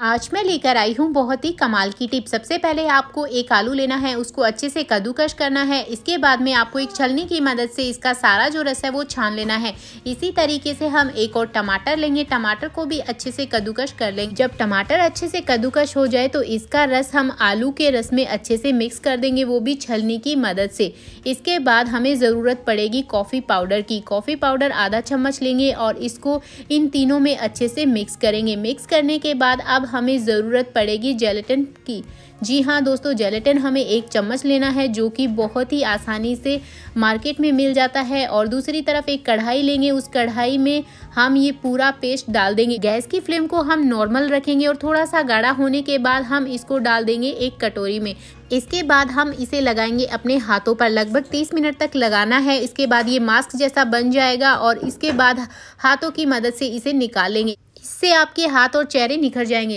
आज मैं लेकर आई हूँ बहुत ही कमाल की टिप। सबसे पहले आपको एक आलू लेना है, उसको अच्छे से कद्दूकश करना है। इसके बाद में आपको एक छलनी की मदद से इसका सारा जो रस है वो छान लेना है। इसी तरीके से हम एक और टमाटर लेंगे। टमाटर को भी अच्छे से कद्दूकश कर लेंगे जब टमाटर अच्छे से कद्दूकश हो जाए तो इसका रस हम आलू के रस में अच्छे से मिक्स कर देंगे वो भी छलनी की मदद से। इसके बाद हमें ज़रूरत पड़ेगी कॉफ़ी पाउडर की। कॉफ़ी पाउडर आधा चम्मच लेंगे और इसको इन तीनों में अच्छे से मिक्स करेंगे। मिक्स करने के बाद अब हमें ज़रूरत पड़ेगी जेलेटिन की। जी हाँ दोस्तों जेलेटिन हमें एक चम्मच लेना है, जो कि बहुत ही आसानी से मार्केट में मिल जाता है। और दूसरी तरफ़ एक कढ़ाई लेंगे, उस कढ़ाई में हम ये पूरा पेस्ट डाल देंगे। गैस की फ्लेम को हम नॉर्मल रखेंगे और थोड़ा सा गाढ़ा होने के बाद हम इसको डाल देंगे एक कटोरी में। इसके बाद हम इसे लगाएँगे अपने हाथों पर, लगभग 30 मिनट तक लगाना है। इसके बाद ये मास्क जैसा बन जाएगा और इसके बाद हाथों की मदद से इसे निकालेंगे इससे आपके हाथ और चेहरे निखर जाएँगे।